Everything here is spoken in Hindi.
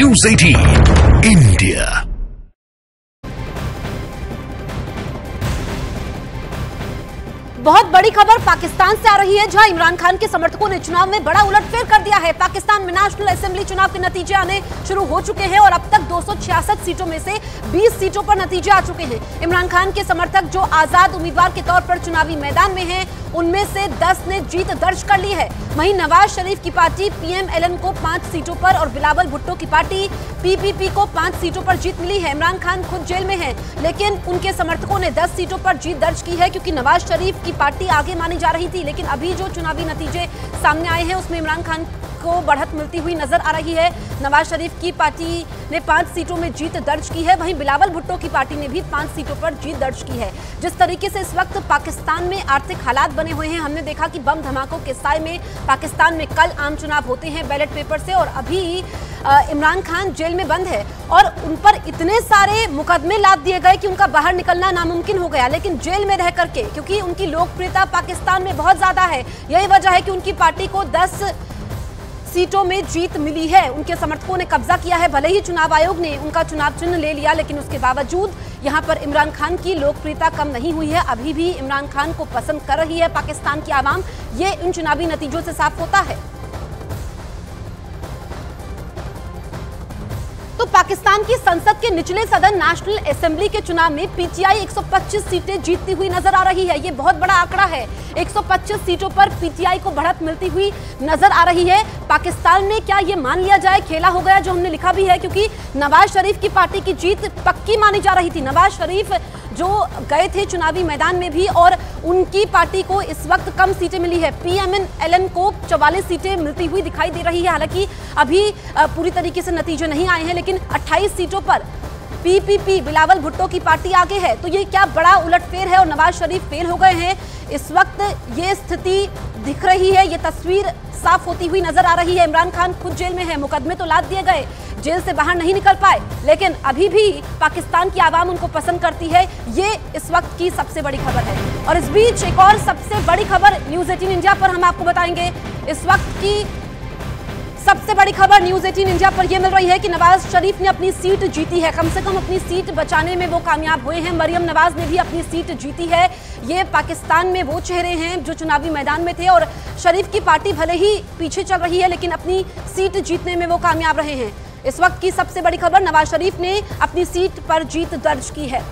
News 18 India. बहुत बड़ी खबर पाकिस्तान से आ रही है, जहाँ इमरान खान के समर्थकों ने चुनाव में बड़ा उलटफेर कर दिया है पाकिस्तान में नेशनल असेंबली चुनाव के नतीजे आने शुरू हो चुके हैं और अब तक दो सौ छियासठ सीटों में से 20 सीटों पर नतीजे आ चुके हैं इमरान खान के समर्थक जो आज़ाद उम्मीदवार के तौर पर चुनावी मैदान में हैं उनमें से 10 ने जीत दर्ज कर ली है। वहीं नवाज़ शरीफ की पार्टी पीएमएलएन को पाँच सीटों पर और बिलावल भुट्टो की पार्टी पीपीपी को पाँच सीटों पर जीत मिली है। इमरान खान खुद जेल में हैं, लेकिन उनके समर्थकों ने 10 सीटों पर जीत दर्ज की है क्योंकि नवाज़ शरीफ की पार्टी आगे मानी जा रही थी, लेकिन अभी जो चुनावी नतीजे सामने आए हैं, उसमें इमरान खान को बढ़त मिलती हुई नज़र आ रही है। नवाज़ शरीफ की पार्टी ने पाँच सीटों में जीत दर्ज की है। वहीं बिलावल भुट्टो की पार्टी ने भी पाँच सीटों पर जीत दर्ज की है। जिस तरीके से इस वक्त पाकिस्तान में आर्थिक हालात बने हुए हैं, हमने देखा कि बम धमाकों के साय में पाकिस्तान में कल आम चुनाव होते हैं बैलेट पेपर से और अभी इमरान खान जेल में बंद है और उन पर इतने सारे मुकदमे लाद दिए गए कि उनका बाहर निकलना नामुमकिन हो गया। लेकिन जेल में रह करके, क्योंकि उनकी लोकप्रियता पाकिस्तान में बहुत ज़्यादा है, यही वजह है कि उनकी पार्टी को दस सीटों में जीत मिली है। उनके समर्थकों ने कब्जा किया है। भले ही चुनाव आयोग ने उनका चुनाव चिन्ह ले लिया, लेकिन उसके बावजूद यहाँ पर इमरान खान की लोकप्रियता कम नहीं हुई है। अभी भी इमरान खान को पसंद कर रही है पाकिस्तान की आवाम। ये इन चुनावी नतीजों से साफ़ होता है। तो पाकिस्तान की संसद के निचले सदन नेशनल असेंबली के चुनाव में पीटीआई 125 सीटें जीतती हुई नज़र आ रही है। ये बहुत बड़ा आंकड़ा है। 125 सीटों पर पीटीआई को बढ़त मिलती हुई नज़र आ रही है। पाकिस्तान में क्या ये मान लिया जाए? खेला हो गया जो हमने लिखा भी है, क्योंकि नवाज़ शरीफ की पार्टी की जीत पक्की मानी जा रही थी। नवाज़ शरीफ जो गए थे चुनावी मैदान में भी और उनकी पार्टी को इस वक्त कम सीटें मिली है। पीएमएन एलएन को चौवालीस सीटें मिलती हुई दिखाई दे रही है। हालाँकि अभी पूरी तरीके से नतीजे नहीं आए हैं, लेकिन 28 सीटों पर पीपीपी, बिलावल भुट्टो की पार्टी आगे है तो ये क्या बड़ा उलटफेर है और नवाज़ शरीफ फेल हो गए हैं? इस वक्त ये स्थिति दिख रही है, ये तस्वीर साफ़ होती हुई नज़र आ रही है। इमरान खान खुद जेल में है, मुकदमे तो लाद दिए गए, जेल से बाहर नहीं निकल पाए, लेकिन अभी भी पाकिस्तान की आवाम उनको पसंद करती है। ये इस वक्त की सबसे बड़ी खबर है। और इस बीच एक और सबसे बड़ी खबर न्यूज़ एटीन इंडिया पर हम आपको बताएँगे। इस वक्त की सबसे बड़ी खबर न्यूज़ 18 इंडिया पर यह मिल रही है कि नवाज़ शरीफ ने अपनी सीट जीती है। कम से कम अपनी सीट बचाने में वो कामयाब हुए हैं। मरियम नवाज़ ने भी अपनी सीट जीती है। ये पाकिस्तान में वो चेहरे हैं जो चुनावी मैदान में थे और शरीफ की पार्टी भले ही पीछे चल रही है, लेकिन अपनी सीट जीतने में वो कामयाब रहे हैं। इस वक्त की सबसे बड़ी खबर, नवाज़ शरीफ ने अपनी सीट पर जीत दर्ज की है।